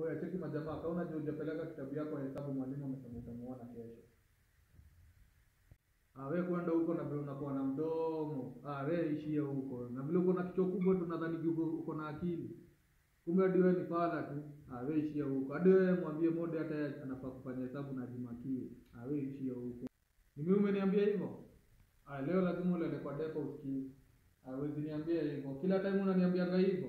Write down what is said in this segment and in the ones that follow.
Oya, cheki majamaa, kaona je hujapeleka kitabu yako ya hesabu mwalimu amesema utamuona kesho. Ah, wewe kwenda huko na vile unakuwa na mdomo. Ah, wewe ishia huko. Na vile uko na kichwa kubwa tunadhani uko, na akili. Kumbe hadi wewe ni fala tu. Ah, wewe ishia huko. Hadi wewe mwambie mode hata anafaa kufanya hesabu na jimakie. Ah, wewe ishia huko. Ni mimi umeniambia hivyo? Ah, leo lazima ulele kwa depo usikie. Ah, wewe niambia hivyo. Kila time unaniambia hivyo.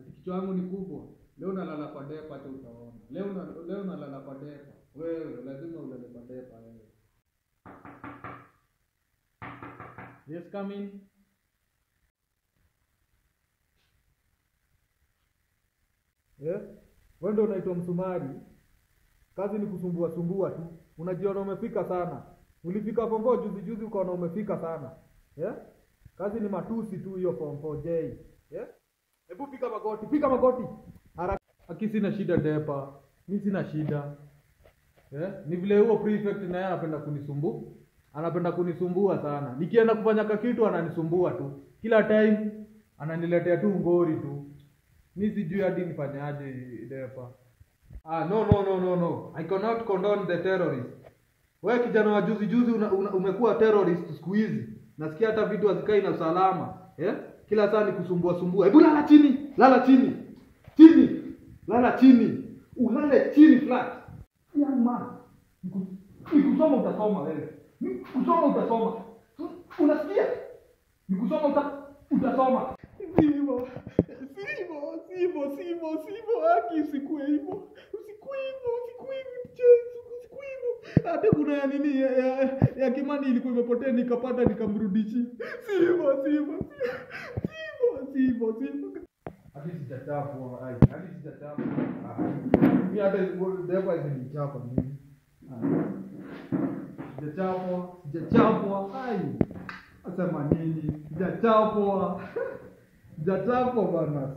Ati kichwa yangu ni kubwa. Leo nalala kwa depa hata utaona. Leo na, leo nalala kwa depa. Wewe lazima ulale kwa depa wewe. Yes, come in. Eh? Wewe ndio unaitwa msumari. Kazi ni kusumbua sumbua tu. Unajiona umefika sana. Ulifika 4 juzi juzi ukaona umefika sana. Eh? Kazi ni matusi tu hiyo form 4J. Eh? Hebu pika magoti, pika magoti. Aki sina shida depa. mi sina shida. Eh? Ni vile huo prefect naye anapenda kunisumbu. Anapenda kunisumbua sana. Nikienda kufanya kakitu ananisumbua tu. Kila time ananiletea tu ngori tu. Mimi sijui hadi nifanyaje depa. Ah, no no no no no. I cannot condone the terrorist. Wewe kijana wa juzi juzi una, una, umekuwa terrorist siku hizi. Nasikia hata vitu hazikai na usalama. Eh? Kila saa ni kusumbua sumbua. Hebu lala chini. Lala chini. Chini. Lala chini. Ulale chini flat. Young man. Niku- Nikusoma utasoma wewe. Nikusoma utasoma. Unasikia? Nikusoma uta, utasoma. Sivyo, sivyo, sivyo, sivyo, sivyo, haki usikue hivyo, usikue hivyo, usikue hivyo mchezo, usikue hivyo. Hata kuna ya nini ya, ya, ya Kimani ilikuwa imepotea nikapata nikamrudishia. Sivyo, sivyo, sivyo. Hadi sijachapwa. Ai, hadi sijachapwa. Ah. Mimi hata depa zinichapa mimi. Ah. Sijachapwa, sijachapwa. Ai. Asema nini? Sijachapwa. Sijachapwa bana.